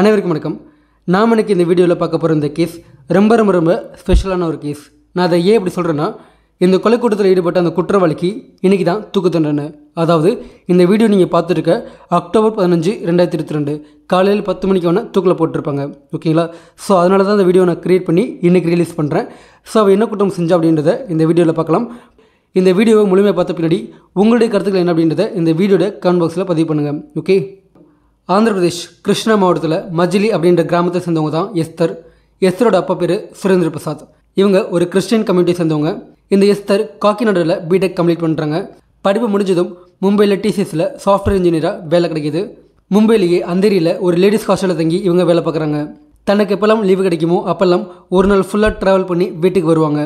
அனைவருக்கும் வணக்கம். நாம் இன்னைக்கு இந்த வீடியோவில் பார்க்க போகிற இந்த கேஸ் ரொம்ப ரொம்ப ரொம்ப ஸ்பெஷலான ஒரு கேஸ் நான் அதை ஏன் இப்படி சொல்கிறேன்னா இந்த கொலை கூட்டத்தில் ஈடுபட்ட அந்த குற்றவாளிக்கு இன்றைக்கி தான் தூக்கு தண்டனை. அதாவது இந்த வீடியோ நீங்கள் பார்த்துருக்க அக்டோபர் பதினஞ்சு ரெண்டாயிரத்தி இருபத்தி ரெண்டு காலையில் பத்து மணிக்கு வேணால் தூக்கில் போட்டிருப்பாங்க. ஓகேங்களா? ஸோ அதனால தான் இந்த வீடியோ நான் க்ரியேட் பண்ணி இன்றைக்கி ரிலீஸ் பண்ணுறேன் ஸோ அவள் என்ன குற்றம் செஞ்சா அப்படின்றத இந்த வீடியோவில் பார்க்கலாம். இந்த வீடியோவை முழுமையாக பார்த்த பின்னாடி உங்களுடைய கருத்துக்கள் என்ன அப்படின்றத இந்த வீடியோட கமெண்ட் பாக்ஸில் பதிவு பண்ணுங்கள் ஓகே ஆந்திர பிரதேஷ் கிருஷ்ணா மாவட்டத்தில் மஜிலி அப்படின்ற கிராமத்தை சேர்ந்தவங்க தான் எஸ்தர். எஸ்தரோட அப்பா பேர் சுரேந்திர பிரசாத். இவங்க ஒரு கிறிஸ்டியன் கம்யூனிட்டியை சேர்ந்தவங்க. இந்த எஸ்தர் காக்கிநாடில் பிடெக் கம்ப்ளீட் பண்ணுறாங்க படிப்பு முடிஞ்சதும் மும்பையில் டிசிஎஸில் சாஃப்ட்வேர் இன்ஜினியராக வேலை கிடைக்கிது. மும்பையிலேயே அந்தேரியில் ஒரு லேடிஸ் ஹாஸ்டலில் தங்கி இவங்க வேலை பார்க்குறாங்க. தனக்கு எப்போல்லாம் லீவு கிடைக்குமோ அப்போல்லாம் ஒரு நாள் ஃபுல்லாக ட்ராவல் பண்ணி வீட்டுக்கு வருவாங்க.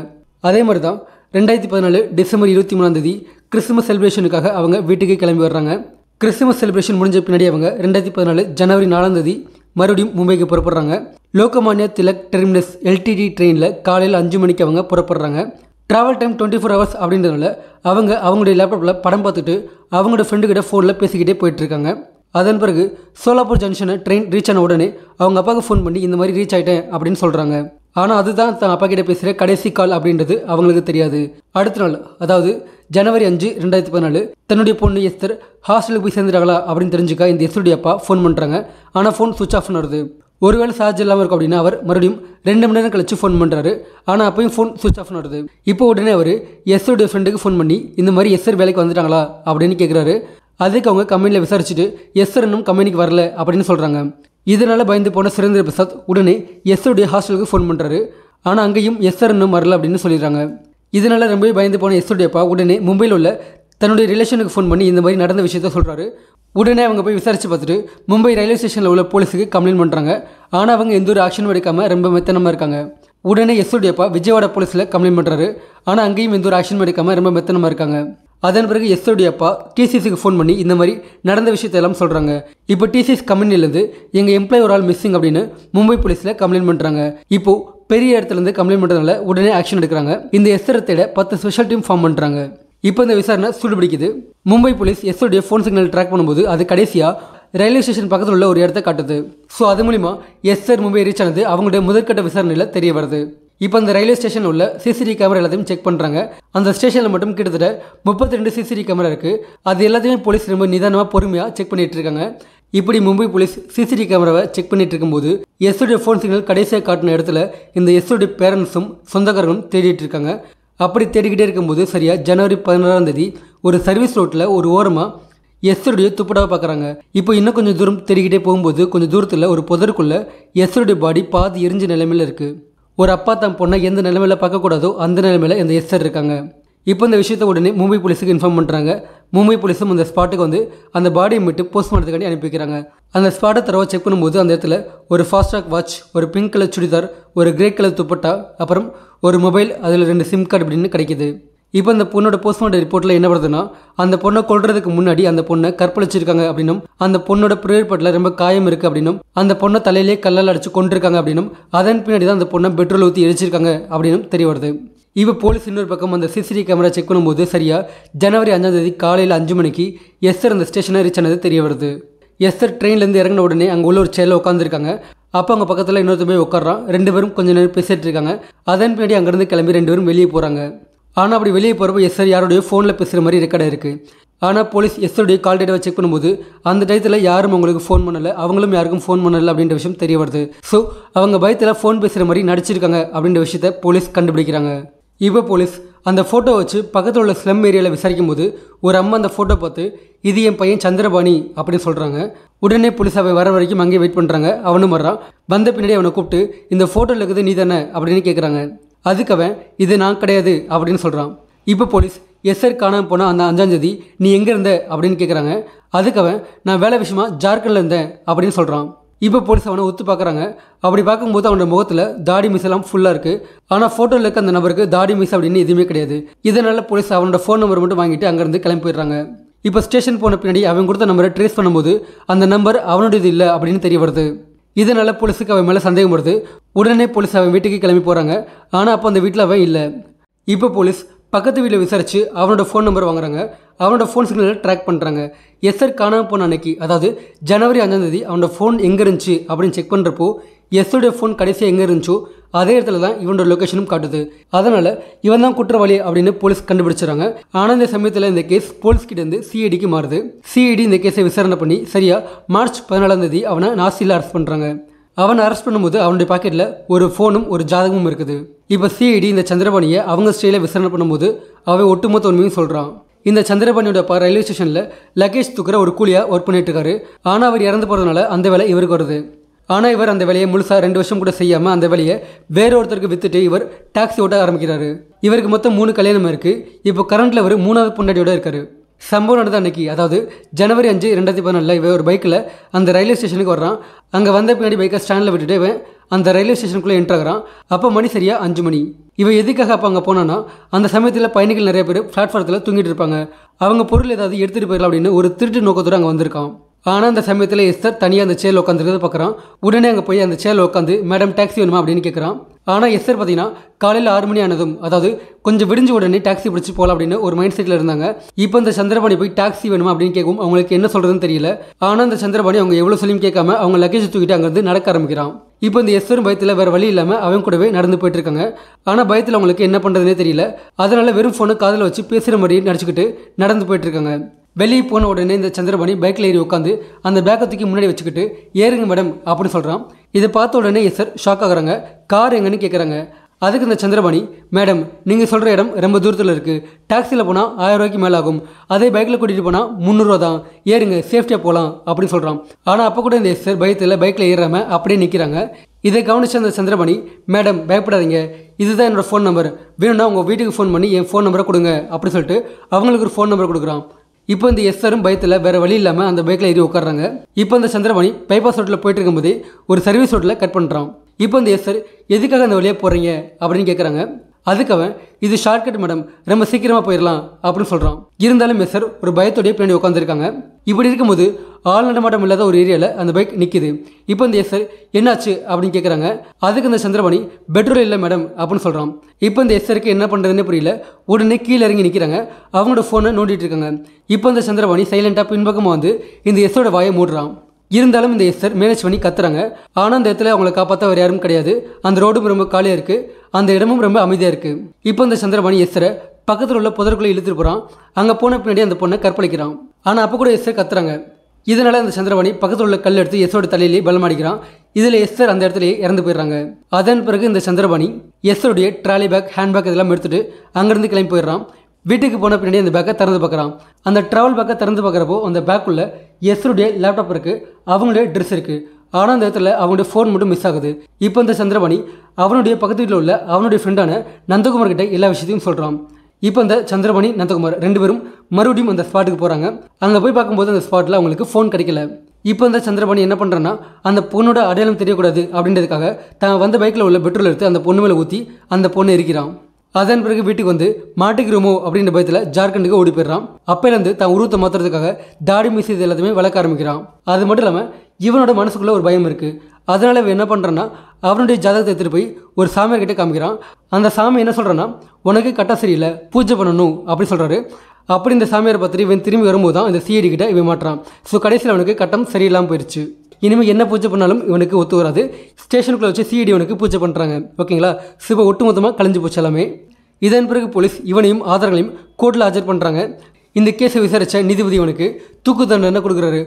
அதே மாதிரி தான் ரெண்டாயிரத்தி பதினாலு டிசம்பர் இருபத்தி மூணாம் தேதி கிறிஸ்துமஸ் செலிப்ரேஷனுக்காக அவங்க வீட்டுக்கு கிளம்பி வர்றாங்க. கிறிஸ்துமஸ் செலிப்ரேஷன் முடிஞ்ச பின்னாடி அவங்க ரெண்டாயிரத்தி பதினாலு ஜனவரி நாலாம் தேதி மறுபடியும் மும்பைக்கு புறப்படுறாங்க. லோகமானியா திலக் டெர்மினஸ் எல்டிடி ட்ரெயினில் காலையில் அஞ்சு மணிக்கு அவங்க புறப்படுறாங்க. Travel time twenty four hours அப்படின்றதுனால அவங்க அவங்களுடைய லேப்டாப்பில் படம் பார்த்துட்டு அவங்களோட ஃப்ரெண்டுக்கிட்ட ஃபோனில் பேசிக்கிட்டே போயிட்டுருக்காங்க. அதன் பிறகு சோலாப்பூர் ஜங்ஷனை ட்ரெயின் ரீச் ஆன உடனே அவங்க அப்பாவுக்கு ஃபோன் பண்ணி இந்த மாதிரி ரீச் ஆகிட்டேன் அப்படின்னு சொல்கிறாங்க ஆனால் அதுதான் தான் அப்பா கிட்ட பேசுகிற கடைசி கால் அப்படின்றது அவங்களுக்கு தெரியாது. அடுத்த நாள் அதாவது ஜனவரி அஞ்சு ரெண்டாயிரத்தி பதினாலு தன்னுடைய பொண்ணு எஸ்தர் ஹாஸ்டலுக்கு போய் சேர்ந்துட்டாங்களா அப்படின்னு தெரிஞ்சுக்க இந்த எஸ்தருடைய அப்பா ஃபோன் பண்ணுறாங்க ஆனால் ஃபோன் சுவிச் ஆஃப் வருது ஒருவேளை சார்ஜ் இல்லாமல் இருக்கும் அப்படின்னா அவர் மறுபடியும் ரெண்டு மணி நேரம் கழிச்சு ஃபோன் பண்ணுறாரு ஆனால் அப்பயும் ஃபோன் சுவிச் ஆஃப் வருது இப்போ உடனே அவர் எஸ்ஸோடைய ஃப்ரெண்டுக்கு ஃபோன் பண்ணி இந்த மாதிரி எஸ்ஆர் வேலைக்கு வந்துட்டாங்களா அப்படின்னு கேட்குறாரு அதுக்கு அவங்க கம்பெனியில் விசாரிச்சுட்டு எஸ்ஆர் இன்னும் கம்பெனிக்கு வரல அப்படின்னு சொல்கிறாங்க இதனால் பயந்து போன சுரேந்திர பிரசாத் உடனே எஸ்ஸோடைய ஹாஸ்டலுக்கு ஃபோன் பண்ணுறாரு ஆனால் அங்கேயும் எஸ்ஆர் இன்னும் வரல அப்படின்னு சொல்லிடுறாங்க. இதனால் ரொம்பவே பயந்து போன எஸ்ஸோடைய அப்பா உடனே மும்பையில் உள்ள தன்னுடைய ரிலேஷனுக்கு ஃபோன் பண்ணி இந்த மாதிரி நடந்த விஷயத்த சொல்கிறாரு உடனே அவங்க போய் விசாரித்து பார்த்துட்டு மும்பை ரயில்வே ஸ்டேஷனில் உள்ள போலீஸுக்கு கம்ப்ளைண்ட் பண்ணுறாங்க ஆனால் அவங்க எந்த ஒரு ஆக்ஷனும் எடுக்காமல் ரொம்ப மெத்தனமாக இருக்காங்க. உடனே எஸ்ஓடி அப்பா விஜயவாடா போலீஸில் கம்ப்ளைண்ட் பண்ணுறாரு ஆனால் அங்கேயும் எந்த ஒரு ஆக்ஷனும் எடுக்காமல் ரொம்ப மெத்தனமாக இருக்காங்க. அதன் பிறகு எஸ்ஓடி அப்பா டிசிஎஸ்க்கு ஃபோன் பண்ணி இந்த மாதிரி நடந்த விஷயத்தை எல்லாம் சொல்கிறாங்க இப்போ டிசிஎஸ் கம்பெனிலேருந்து எங்கள் எம்ப்ளாய் ஒரு ஆள் மிஸ்ஸிங் அப்படின்னு மும்பை போலீஸில் கம்ப்ளைண்ட் பண்ணுறாங்க இப்போது பெரிய இடத்துலேருந்து கம்ப்ளைண்ட் பண்ணுறதுனால உடனே ஆக்ஷன் எடுக்கிறாங்க. இந்த எஸ்ஆரத்தோட பத்து ஸ்பெஷல் டீம் ஃபார்ம் பண்ணுறாங்க இப்போ இந்த விசாரணை சூடுபிடிக்குது. மும்பை போலீஸ் எஸ்ஓடைய ஃபோன் சிக்னல் ட்ராக் பண்ணும்போது அது கடைசியாக ரயில்வே ஸ்டேஷன் பக்கத்தில் உள்ள ஒரு இடத்த காட்டுது. ஸோ அது மூலிமா எஸ்ஆர் மும்பை ரீச் ஆனது அவங்களுடைய முதற்கட்ட விசாரணையில் தெரிய வருது. இப்போ அந்த ரயில்வே ஸ்டேஷன் உள்ள சிசிடிவி கேமரா எல்லாத்தையும் செக் பண்ணுறாங்க அந்த ஸ்டேஷனில் மட்டும் கிட்டத்தட்ட முப்பத்தி ரெண்டு சிசிடிவி கேமரா இருக்குது அது எல்லாத்தையுமே போலீஸ் ரொம்ப நிதானமாக பொறுமையாக செக் பண்ணிட்டு இருக்காங்க. இப்படி மும்பை போலீஸ் சிசிடிவி கேமராவை செக் பண்ணிட்டு இருக்கும்போது எஸ்ஓடைய ஃபோன் சிக்னல் கடைசியாக காட்டின இடத்துல இந்த எஸ்ஓடைய பேரண்ட்ஸும் சொந்தக்காரங்களும் தேடிட்டு இருக்காங்க. அப்படி தேடிக்கிட்டே இருக்கும்போது சரியாக ஜனவரி பதினாறாம் தேதி ஒரு சர்வீஸ் ரோட்டில் ஒரு ஓரமாக எஸ்ஸருடைய துப்படாவை பார்க்குறாங்க இப்போ இன்னும் கொஞ்சம் தூரம் தேடிக்கிட்டே போகும்போது கொஞ்சம் தூரத்தில் ஒரு புதருக்குள்ளே எஸ்ஸருடைய பாடி பாதி எரிஞ்ச நிலைமையில் இருக்குது ஒரு அப்பா தன் பொண்ணை எந்த நிலைமையில் பார்க்கக்கூடாதோ அந்த நிலைமையில் இந்த எஸ்ஆர் இருக்காங்க. இப்போ இந்த விஷயத்தை உடனே மும்பை போலீஸுக்கு இன்ஃபார்ம் பண்ணுறாங்க மும்பை போலீஸும் அந்த ஸ்பாட்டுக்கு வந்து அந்த பாடியை மீட்டு போஸ்ட்மார்ட்டத்துக்காண்டி அனுப்பி வைக்கிறாங்க அந்த ஸ்பாட்டை தரவா செக் பண்ணும்போது அந்த இடத்துல ஒரு ஃபாஸ்ட்ராக் வாட்ச் ஒரு பிங்க் கலர் சுடிதார் ஒரு கிரே கலர் துப்பட்டா அப்புறம் ஒரு மொபைல் அதில் ரெண்டு சிம் கார்டு அப்படின்னு கிடைக்கிது. இப்போ அந்த பொண்ணோட போஸ்ட்மார்ட்டம் ரிப்போர்ட்டில் என்ன வருதுன்னா அந்த பொண்ணை கொள்றதுக்கு முன்னாடி அந்த பொண்ணை கற்பழிச்சிருக்காங்க அப்படின்னும் அந்த பொண்ணோட பிரேர்பட்டில் ரொம்ப காயம் இருக்குது அப்படின்னும் அந்த பொண்ணை தலையிலே கல்லால் அடிச்சு கொண்டிருக்காங்க அப்படின்னும் அதன் பின்னாடி தான் அந்த பொண்ணை பெட்ரோல் ஊற்றி எரிச்சிருக்காங்க அப்படின்னும் தெரிய வருது. இப்போ போலீஸ் இன்னொரு பக்கம் அந்த சிசிடிவி கேமரா செக் பண்ணும்போது சரியா ஜனவரி அஞ்சாம் தேதி காலையில் அஞ்சு மணிக்கு எஸ்ஆர் அந்த ஸ்டேஷனை ரீச் ஆனது தெரிய வருது. எஸ்ஆர் ட்ரெயின்லேருந்து இறங்கின உடனே அங்கே உள்ள ஒரு சேரில் உட்காந்துருக்காங்க அப்போ அவங்க பக்கத்தில் இன்னொருத்த போய் உட்காடுறான் ரெண்டு பேரும் கொஞ்ச நேரம் பேசிகிட்டு இருக்காங்க. அதன் பின்னாடி அங்கேருந்து கிளம்பி ரெண்டு பேரும் வெளியே போகிறாங்க ஆனால் அப்படி வெளியே போகிறப்ப எஸ்ஆர் யாரோடைய ஃபோனில் பேசுகிற மாதிரி ரெக்கார்டாக இருக்குது ஆனால் போலீஸ் எஸ்ஆருடைய கால் டேட்டாவை செக் பண்ணும்போது அந்த டயத்தில் யாரும் அவங்களுக்கு ஃபோன் பண்ணலை அவங்களும் யாருக்கும் ஃபோன் பண்ணலை அப்படின்ற விஷயம் தெரிய வருது. ஸோ அவங்க பயத்தில் ஃபோன் பேசுகிற மாதிரி நடிச்சிருக்காங்க அப்படின்ற விஷயத்த போலீஸ் கண்டுபிடிக்கிறாங்க. இப்போ போலீஸ் அந்த ஃபோட்டோ வச்சு பக்கத்தில் உள்ள ஸ்லம் ஏரியாவில் விசாரிக்கும் போது ஒரு அம்மா அந்த ஃபோட்டோ பார்த்து இது என் பையன் சந்திரபாணி அப்படின்னு சொல்கிறாங்க உடனே போலீஸ் அவன் வர வரைக்கும் அங்கேயே வெயிட் பண்ணுறாங்க அவனும் வர்றான். வந்த பின்னாடி அவனை கூப்பிட்டு இந்த ஃபோட்டோவில் இருக்குது நீ தானே அப்படின்னு கேட்குறாங்க அதுக்கு அவன் இது நான் கிடையாது அப்படின்னு சொல்கிறான் இப்போ போலீஸ் எஸ்ஆர் காணாமல் போனால் அந்த அஞ்சாந்தேதி நீ எங்கே இருந்த? அப்படின்னு கேட்குறாங்க அதுக்கு அவன் நான் வேலை விஷயமா ஜார்க்கண்டில் இருந்தேன் அப்படின்னு சொல்கிறான் இப்போ போலீஸ் அவனை ஒத்து பார்க்குறாங்க அப்படி பார்க்கும்போது அவனோட முகத்தில் தாடி மிஸ் எல்லாம் ஃபுல்லாக இருக்குது ஆனால் ஃபோட்டோவில் இருக்க அந்த நபருக்கு தாடி மிஸ் அப்படின்னு எதுவுமே கிடையாது. இதனால் போலீஸ் அவனோட ஃபோன் நம்பர் மட்டும் வாங்கிட்டு அங்கேருந்து கிளம்பி போயிடுறாங்க. இப்போ ஸ்டேஷன் போன பின்னாடி அவன் கொடுத்த நம்பரை ட்ரேஸ் பண்ணும்போது அந்த நம்பர் அவனுடையது இல்லை அப்படின்னு தெரிய வருது. இதனால் போலீஸுக்கு அவன் மேலே சந்தேகம் வருது. உடனே போலீஸ் அவன் வீட்டுக்கு கிளம்பி போகிறாங்க ஆனால் அப்போ அந்த வீட்டில் அவன் இல்லை. இப்போ போலீஸ் பக்கத்து வீட்டில் விசாரித்து அவனோட ஃபோன் நம்பர் வாங்குறாங்க. அவனோட ஃபோன் சிக்னலை ட்ராக் பண்ணுறாங்க எஸ்ஆர் காணாமல் போன அன்னைக்கு அதாவது ஜனவரி அஞ்சாந்தேதி அவனோட ஃபோன் எங்கே இருந்துச்சு அப்படின்னு செக் பண்ணுறப்போ எஸ்ஸோடைய ஃபோன் கடைசியாக எங்கே இருந்துச்சோ அதே இடத்துல தான் இவனோட லொக்கேஷனும் காட்டுது. அதனால் இவன் தான் குற்றவாளி அப்படின்னு போலீஸ் கண்டுபிடிச்சிடறாங்க. ஆனால் இந்த சமயத்தில் இந்த கேஸ் போலீஸ் கிட்ட இருந்து சிஐடிக்கு மாறுது. சிஐடி இந்த கேஸை விசாரணை பண்ணி சரியா மார்ச் பதினாலாம் தேதி அவனை நாசியில் அரெஸ்ட் பண்ணுறாங்க அவனை அரெஸ்ட் பண்ணும்போது அவனுடைய பாக்கெட்டில் ஒரு ஃபோனும் ஒரு ஜாதகமும் இருக்குது. இப்போ சிஐடி இந்த சந்திரபாணியை அவங்க ஸ்டைலில் விசாரணை பண்ணும்போது அவன் ஒட்டுமொத்த உண்மையும் சொல்கிறான் இந்த சந்திரபாணியோட ப ரயில்வே ஸ்டேஷனில் லக்கேஜ் தூக்குற ஒரு கூலியாக ஒர்க் பண்ணிட்டு இருக்காரு. ஆனால் அவர் இறந்து போகிறதுனால அந்த வேலை இவருக்கு வருது. ஆனால் இவர் அந்த வேலையை முழுசாக ரெண்டு வருஷம் கூட செய்யாமல் அந்த வேலையை வேற ஒருத்தருக்கு வித்துட்டு இவர் டாக்ஸி ஓட்ட ஆரம்பிக்கிறாரு. இவருக்கு மொத்தம் மூணு கல்யாணம் இருக்குது இப்போ கரண்ட்டில் இவர் மூணாவது பொண்டாட்டியோட இருக்காரு. சம்பவம் நடந்த அன்னைக்கு. அதாவது ஜனவரி அஞ்சு ரெண்டாயிரத்தி பதினாலில் இவன் ஒரு பைக்கில் அந்த ரயில்வே ஸ்டேஷனுக்கு வர்றான். அங்கே வந்த பின்னாடி பைக்கை ஸ்டாண்டில் விட்டுட்டு இவன் அந்த ரயில்வே ஸ்டேஷனுக்குள்ளே என்ட்ராகிறான் அப்போ மணி சரியா அஞ்சு மணி. இவன் எதுக்காக அப்போ அங்கே போனான்னா அந்த சமயத்தில் பயணிகள் நிறைய பேர் பிளாட்ஃபாரத்தில் தூங்கிட்டு இருப்பாங்க. அவங்க பொருள் ஏதாவது எடுத்துகிட்டு போயிடலாம் அப்படின்னு ஒரு திருட்டு நோக்கத்தோடு அங்கே வந்திருக்கான். ஆனால் அந்த சமயத்தில் எஸ்தர் தனியாக அந்த சேரில் உட்காந்துருக்கிறத பார்க்குறான் உடனே அங்கே போய் அந்த சேரில் உட்காந்து மேடம் டாக்ஸி வேணுமா? அப்படின்னு கேட்குறான் ஆனால் எஸ்தர் பார்த்தீங்கன்னா காலையில் ஆறு மணி ஆனதும் அதாவது கொஞ்சம் விடிஞ்ச உடனே டாக்ஸி பிடிச்சி போகலாம் அப்படின்னு ஒரு மைண்ட் செட்டில் இருந்தாங்க. இப்போ இந்த சந்திரபாணி போய் டாக்ஸி வேணுமா அப்படின்னு கேட்கும் அவங்களுக்கு என்ன சொல்கிறதுன்னு தெரியல. ஆனால் அந்த சந்திரபாணி அவங்க எவ்வளோ சொல்லியும் கேட்காம அவங்க லக்கேஜ் தூக்கிட்டு அங்கேருந்து நடக்க ஆரம்பிக்கிறான். இப்போ இந்த எஸ்வரும் பயத்தில் வேறு வழி இல்லாமல் அவன் கூடவே நடந்து போயிட்டு இருக்காங்க. ஆனால் பயத்தில் அவங்களுக்கு என்ன பண்ணுறதுனே தெரியல. அதனால் வெறும் ஃபோனை காதில் வச்சு பேசுகிற மாதிரி நடிச்சுக்கிட்டு நடந்து போயிட்டு இருக்காங்க. வெளியே போன உடனே இந்த சந்திரபாணி பைக்கில் ஏறி உட்காந்து அந்த பேக்கை தூக்கி முன்னாடி வச்சுக்கிட்டு ஏறுங்க மேடம் அப்படின்னு சொல்கிறான் இதை பார்த்த உடனே எஸ்ஆர் ஷாக் ஆகுறாங்க. கார் எங்கன்னு கேட்குறாங்க அதுக்கு இந்த சந்திரபாணி மேடம் நீங்கள் சொல்கிற இடம் ரொம்ப தூரத்தில் இருக்குது டாக்ஸியில் போனால் ஆயிரம் ரூபாய்க்கு மேலே ஆகும். அதே பைக்கில் கூட்டிகிட்டு போனால் முந்நூறுரூவா தான். ஏறுங்க சேஃப்டியாக போகலாம் அப்படின்னு சொல்கிறான் ஆனால் அப்போ கூட இந்த சார் பயத்தில் பைக்கில் ஏறாமல் அப்படியே நிற்கிறாங்க இதை கவனித்த அந்த சந்திரபாணி மேடம் பயப்படாதீங்க. இதுதான் என்னோடய ஃபோன் நம்பர் வேணும்னா உங்கள் வீட்டுக்கு ஃபோன் பண்ணி என் ஃபோன் நம்பரை கொடுங்க அப்படின்னு சொல்லிட்டு அவங்களுக்கு ஒரு ஃபோன் நம்பர் கொடுக்குறான். இப்போ இந்த எஸ்ஆரும் பயத்தில் வேறு வழி இல்லாமல் அந்த பைக்கில் ஏறி உட்காடுறாங்க இப்போ இந்த சந்திரபாணி பைபாஸ் ரோட்டில் போயிட்டு இருக்கும்போது ஒரு சர்வீஸ் ரோட்டில் கட் பண்ணுறான் இப்போ இந்த எஸ்ஆர் எதுக்காக அந்த வழியாக போகிறீங்க அப்படின்னு கேட்குறாங்க அதுக்கு அவன் இது ஷார்ட்கட் மேடம் ரொம்ப சீக்கிரமாக போயிடலாம் அப்படின்னு சொல்கிறான் இருந்தாலும் எஸ்ஆர் ஒரு பயத்தோடய பின்னாடி உட்காந்துருக்காங்க இப்படி இருக்கும்போது ஆள் நடமாட்டம் இல்லாத ஒரு ஏரியாவில் அந்த பைக் நிற்கிது இப்போ இந்த எஸ்ஆர் என்னாச்சு அப்படின்னு கேட்குறாங்க அதுக்கு இந்த சந்திரபாணி பெட்ரோல் இல்லை மேடம் அப்படின்னு சொல்கிறான் இப்போ இந்த எஸ்ஆருக்கு என்ன பண்ணுறதுன்னு புரியல. உடனே கீழே இறங்கி நிற்கிறாங்க அவங்களோட ஃபோனை நோண்டிட்டு இருக்காங்க. இப்போ இந்த சந்திரபாணி சைலண்ட்டாக பின்பக்கமாக வந்து இந்த எஸ்ஸோட வாயை மூடுறான். இருந்தாலும் இந்த எஸ்ஆர் மேனேஜ் பண்ணி கத்துறாங்க. ஆனால் அந்த இடத்துல அவங்கள காப்பாற்ற வேறு யாரும் கிடையாது. அந்த ரோடும் ரொம்ப காலியாக இருக்குது அந்த இடமும் ரொம்ப அமைதியாக இருக்குது இப்போ இந்த சந்திரபாணி எஸ்ஸரை பக்கத்தில் உள்ள புதற்குள்ளே இழுத்துட்டு போகிறான் அங்கே போன பின்னாடி அந்த பொண்ணை கற்பழிக்கிறான். ஆனால் அப்போ கூட எஸ்ஸர் கத்துறாங்க. இதனால் அந்த சந்திரபாணி பக்கத்தில் உள்ள கல் எடுத்து எஸ்ஸோட தலையிலே பலம் அடிக்கிறான். இதில் எஸ்ஸர் அந்த இடத்துலயே இறந்து போயிடுறாங்க. அதன் பிறகு இந்த சந்திரபாணி எஸ்ஸருடைய ட்ராலி பேக் ஹேண்ட் பேக் இதெல்லாம் எடுத்துகிட்டு அங்கேருந்து கிளம்பி போயிடுறான். வீட்டுக்கு போன பின்னாடி அந்த பேக்கை திறந்து பார்க்குறான். அந்த ட்ராவல் பேக்கை திறந்து பார்க்குறப்போ அந்த பேக்குள்ள எஸ்ருடைய லேப்டாப் இருக்குது அவங்களுடைய ட்ரெஸ் இருக்குது ஆனால் அந்த இடத்துல அவங்களுடைய ஃபோன் மட்டும் மிஸ் ஆகுது. இப்போ இந்த சந்திரபாணி அவனுடைய பக்கத்து வீட்டில் உள்ள அவனுடைய ஃப்ரெண்டான நந்தகுமார் கிட்ட எல்லா விஷயத்தையும் சொல்கிறான் இப்போ இந்த சந்திரபாணி நந்தகுமார் ரெண்டு பேரும் மறுபடியும் அந்த ஸ்பாட்டுக்கு போகிறாங்க அங்கே போய் பார்க்கும்போது அந்த ஸ்பாட்டில் அவங்களுக்கு ஃபோன் கிடைக்கல. இப்போ இந்த சந்திரபாணி என்ன பண்ணுறான்னா அந்த பொண்ணோட அடையாளம் தெரியக்கூடாது அப்படின்றதுக்காக தான் வந்த பைக்கில் உள்ள பெட்ரோல் எடுத்து அந்த பொண்ணு மேலே ஊற்றி அந்த பொண்ணை எரிக்கிறான். அதன் பிறகு வீட்டுக்கு வந்து மாட்டிக்கிறோமோ அப்படின்ற பயத்தில் ஜார்க்கண்டுக்கு ஓடி போயிடுறான். அப்பையிலேருந்து தான் உருவத்தை மாற்றுறதுக்காக தாடி மீசி இது எல்லாத்தையுமே வளர்க்க ஆரம்பிக்கிறான். அது மட்டும் இல்லாமல் இவனோட மனசுக்குள்ளே ஒரு பயம் இருக்குது அதனால் இவன் என்ன பண்ணுறான்னா அவனுடைய ஜாதகத்தை எடுத்துகிட்டு போய் ஒரு சாமியார்கிட்ட காமிக்கிறான். அந்த சாமி என்ன சொல்கிறேன்னா உனக்கு கட்டா சரியில்லை பூஜை பண்ணணும் அப்படி சொல்கிறாரு அப்படி இந்த சாமியார் பார்த்துட்டு இவன் திரும்பி வரும்போது தான் இந்த சிஐடி கிட்ட இவன் மாட்டுறான். ஸோ கடைசியில் அவனுக்கு கட்டம் சரியில்லாமல் போயிடுச்சு இனிமேல் என்ன பூஜை பண்ணாலும் இவனுக்கு ஒத்து வராது. ஸ்டேஷனுக்குள்ளே வச்சு சிஐடி இவனுக்கு பூஜை பண்ணுறாங்க ஓகேங்களா? சிவ ஒட்டுமொத்தமாக கலைஞ்சு போச்சு எல்லாமே. இதன் பிறகு போலீஸ் இவனையும் ஆதாரங்களையும் கோர்ட்டில் ஆஜர் பண்ணுறாங்க இந்த கேஸை விசாரித்த நீதிபதி இவனுக்கு தூக்கு தண்டனை கொடுக்குறாரு?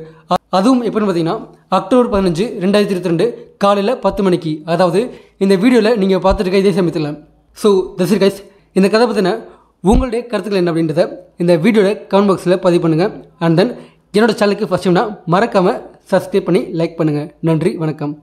அதுவும் எப்படின்னு பார்த்தீங்கன்னா அக்டோபர் பதினஞ்சு ரெண்டாயிரத்தி இருபத்தி ரெண்டு காலையில் பத்து மணிக்கு. அதாவது இந்த வீடியோவில் நீங்கள் பார்த்துருக்க இதே சமயத்தில். ஸோ தசிர் கைஸ் இந்த கதை பற்றின உங்களுடைய கருத்துக்கள் என்ன அப்படின்றத இந்த வீடியோட கமெண்ட் பாக்ஸில் பதிவு பண்ணுங்கள் அண்ட் தென் என்னோட சேனலுக்கு ஃபஸ்ட் டைம்னா மறக்காமல் சப்ஸ்கிரைப் பண்ணி லைக் பண்ணுங்கள் நன்றி வணக்கம்.